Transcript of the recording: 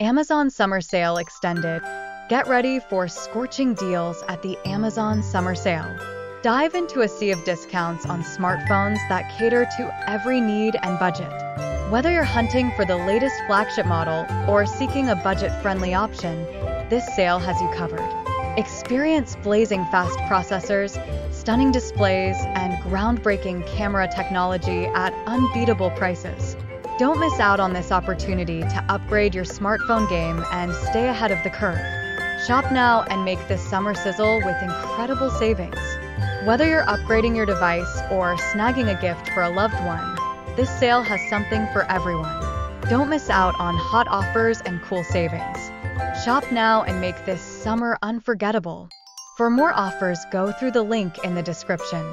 Amazon Summer Sale extended. Get ready for scorching deals at the Amazon Summer Sale. Dive into a sea of discounts on smartphones that cater to every need and budget. Whether you're hunting for the latest flagship model or seeking a budget-friendly option, this sale has you covered. Experience blazing fast processors, stunning displays, and groundbreaking camera technology at unbeatable prices. Don't miss out on this opportunity to upgrade your smartphone game and stay ahead of the curve. Shop now and make this summer sizzle with incredible savings. Whether you're upgrading your device or snagging a gift for a loved one, this sale has something for everyone. Don't miss out on hot offers and cool savings. Shop now and make this summer unforgettable. For more offers, go through the link in the description.